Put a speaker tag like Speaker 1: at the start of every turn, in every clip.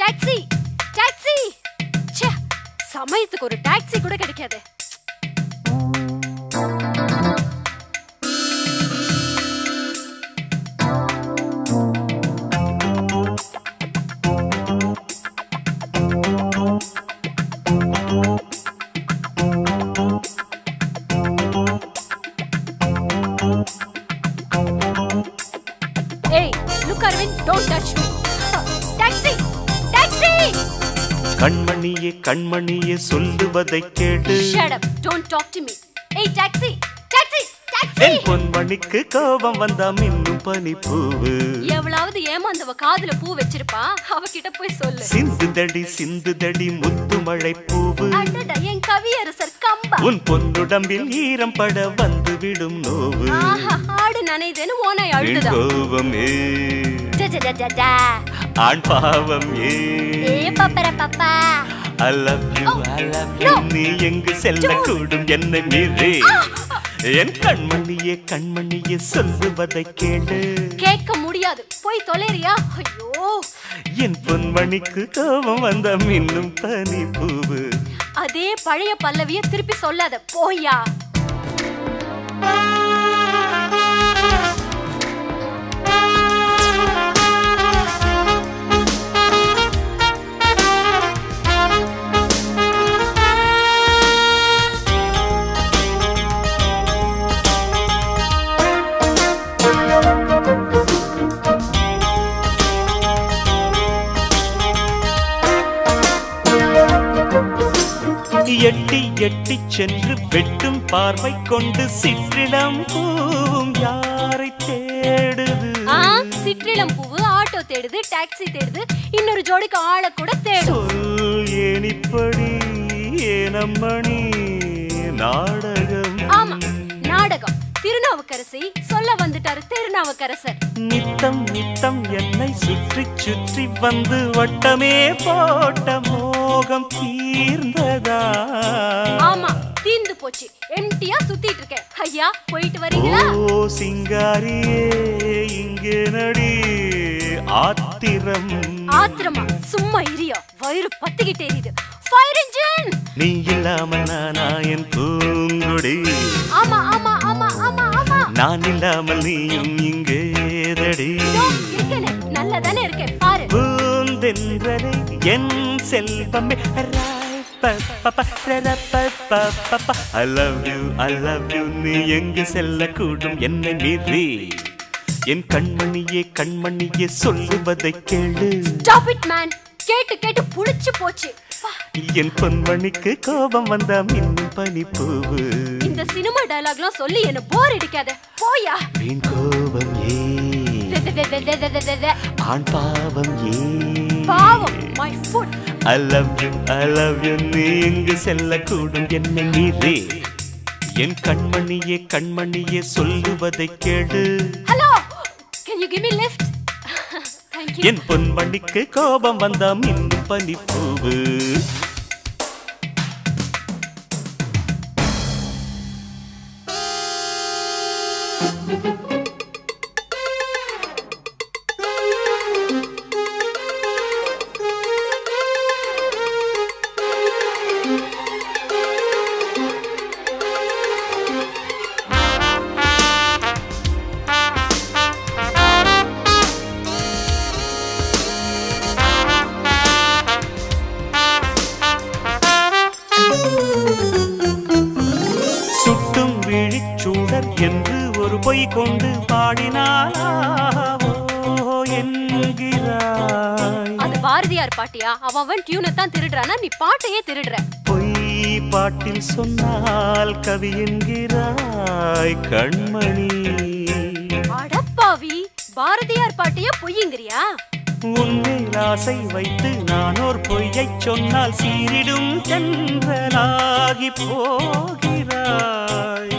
Speaker 1: Taxi taxi ச்சே சமயத்துக்கு ஒரு டாக்ஸி கூட கிடைக்காது.
Speaker 2: கண்மணியே கண்மணியே சொல்லுவதை கேட்டு
Speaker 1: shut up don't talk to me ஏய் டாக்ஸி டாக்ஸி டாக்ஸி
Speaker 2: என் பொன்மணிக்கு கோபம் வந்தா மின்னும் பனி பூவு
Speaker 1: எவ்வளவு ஏமாந்தவ காதுல பூ வச்சிருப்பா? அவகிட்ட போய் சொல்லு.
Speaker 2: சிந்துதடி சிந்துதடி முத்து மழை பூவு.
Speaker 1: அடடா என் கவியரசர் கம்பா.
Speaker 2: உன் பொன்னுடம்பில் ஈரம் பட வந்து விடும் நோவு.
Speaker 1: ஆஹா ஆடு நனைதேன்னு ஓனை அழுதுதான்.
Speaker 2: கோபம்
Speaker 1: டா, டா, டா, டா, டா.
Speaker 2: ஆண் பாவம் ஏ.
Speaker 1: Papa
Speaker 2: I love you, I love you.
Speaker 1: no.
Speaker 2: நீ எங்கு செல்லக்கூடும் என்னை மீறி. என் கண்மணியே கண்மணியே சொல்லுவதை கேளு.
Speaker 1: கேட்க முடியாது. போய் தொலைறியா? ஐயோ.
Speaker 2: என் பொன்மணிக்கு கோபம் வந்த மின்னும் பனி பூவு
Speaker 1: அதே பழைய பல்லவிய திருப்பி சொல்லாத. போயா
Speaker 2: எட்டி சென்று வெட்டும் பார்வை கொண்டு சிற்றிடம் பூவும் யாரை தேடுது?
Speaker 1: ஆ சிற்றிளம் பூவு ஆட்டோ தேடுது டாக்ஸி தேடுது இன்னொரு ஜோடிக்கு ஆளை கூட தேடும்.
Speaker 2: ஏனிப்படி ஏனம்மணி நாடகம்.
Speaker 1: ஆமா நாடகம். திருநாவுக்கரசி சொல்ல வந்துட்டாரு திருநாவுக்கரசர்.
Speaker 2: நித்தம் நித்தம் என்னை சுற்றி சுற்றி வந்து வட்டமே போட்ட மோகம் தீர்ந்ததா?
Speaker 1: ஆமா தீந்து போச்சு. எம்டியா சுத்திட்டு இருக்கேன். ஐயா போயிட்டு வரீங்களா?
Speaker 2: ஓ சிங்காரியே இங்கே நடி. ஆத்திரம்.
Speaker 1: ஆத்திரமா? சும்மா இரியா. வயிறு பத்திக்கிட்டே எரியுது ஃபயர் இன்ஜின்
Speaker 2: நீ இல்லாமல் நானா என் பூங்கொடி?
Speaker 1: ஆமா ஆமா ஆமா ஆமா ஆமா.
Speaker 2: நான் இல்லாமல் நீயும் இங்கேதடி
Speaker 1: இதோ இருக்கேனே. நல்லா தானே இருக்கேன். பாரு.
Speaker 2: பூந்தென்றலை என் செல்வமே. I love you I love you நீ எங்கு செல்லக்கூடும் என்னை மீறி. என் கண்மணியே கண்மணியே சொல்லுவதை கேளு.
Speaker 1: ஸ்டாப் இட் கேட்டு கேட்டு புளிச்சு போச்சு.
Speaker 2: என் பொன்மணிக்கு கோபம் வந்த மின்னும் பனி பூவு
Speaker 1: இந்த சினிமா டயலாக்லாம் சொல்லி என்ன போர் அடிக்காத. போயா.
Speaker 2: மீன் கோபம் ஏ ஆண் பாவம் ஏ
Speaker 1: பாவம் my foot
Speaker 2: I love you I love you நீ எங்கு செல்லக்கூடும் என்னை மீறி. என் கண்மணியே கண்மணியே சொல்லுவதை கேளு.
Speaker 1: Hello can you give me lift
Speaker 2: என் பொன்மணிக்கு கோபம் வந்தா மின்னும் பனிப்பூவு. சுட்டும் விழிச்சூடர் என்று ஒரு பொய் கொண்டு பாடினாலா? ஓ என்கிறாய்.
Speaker 1: அது பாரதியார் பாட்டியா? அவன் டியூனை தான் திருடுறானா? நீ பாட்டையே திருடுற.
Speaker 2: பொய் பாட்டில் சொன்னால் கவி என்கிறாய் கண்மணி.
Speaker 1: அடப்பாவி பாரதியார் பாட்டையே பொய்யுங்கிறியா?
Speaker 2: உன்மேல் ஆசை வைத்து நானோர் பொய்யைச் சொன்னால் சீரிடும் தென்றலாகி போகிறாய்.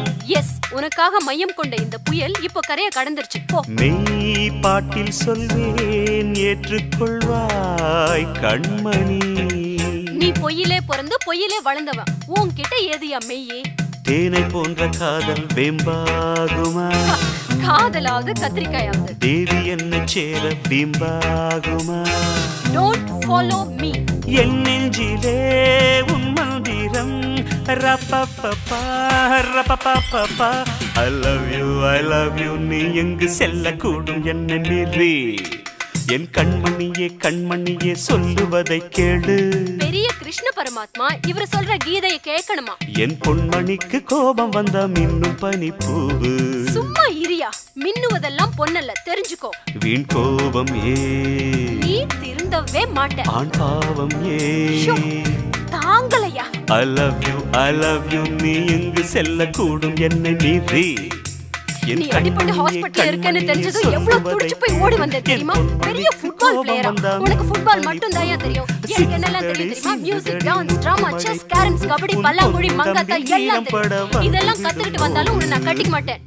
Speaker 1: உனக்காக மையம் கொண்ட இந்த புயல் இப்போ கரைய கடந்துருச்சு. போ.
Speaker 2: மெய் பாட்டில் சொல்வேன் ஏற்றுக்கொள்வாய் கண்மணி.
Speaker 1: நீ பொய்யிலே பிறந்து பொய்யிலே வளர்ந்தவன். உன்கிட்ட ஏதுயா மெய்யே?
Speaker 2: தேனை போன்ற காதல் வெம்பாகுமா?
Speaker 1: காதலாவது கத்திரிக்காயாவது.
Speaker 2: தேவி என்ன சேர பிம்பாகுமா
Speaker 1: டோன்ட் ஃபாலோ மீ
Speaker 2: என் நெஞ்சிலே உன் மந்திரம். ரப்பப்பப்பா. I love you I love you நீ எங்கு செல்லக்கூடும் என்ன நிறி என் கண்மணியே கண்மணியே சொல்லுவதை கேளு
Speaker 1: பெரிய கிருஷ்ண பரமாத்மா இவர் சொல்ற கீதையை கேட்கணுமா
Speaker 2: என் பொன்மணிக்கு கோபம் வந்தா மின்னும் பனிப்பூவு
Speaker 1: சும்மா இரியா மின்னுவதெல்லாம் பொன்னல்ல தெரிஞ்சுக்கோ
Speaker 2: வீண் கோபம் ஏ
Speaker 1: நீ திருந்தவே மாட்டேன்
Speaker 2: ஆண் பாவம் ஏ
Speaker 1: தாங்கலையா?
Speaker 2: I love you I love you நீ எங்கு செல்லக்கூடும் என்னை மீறி.
Speaker 1: நீ அடிபட்டு ஹாஸ்பிட்டல் இருக்கேன்னு தெரிஞ்சதும் எவ்வளவு துடிச்சு போய் ஓடி வந்த
Speaker 2: என்
Speaker 1: தெரியுமா? பெரிய ஃபுட்பால் பிளேயரா உனக்கு ஃபுட்பால் மட்டும் தான் தெரியும். எனக்கு என்னெல்லாம் தெரியும் தெரியுமா? Music dance drama chess carroms kabaddi பல்லாங்குழி மங்காத்தா எல்லாம் தெரியும். இதெல்லாம் கத்துக்கிட்டு வந்தாலும் உன்னை நான் கட்டிக்க மாட்டேன்.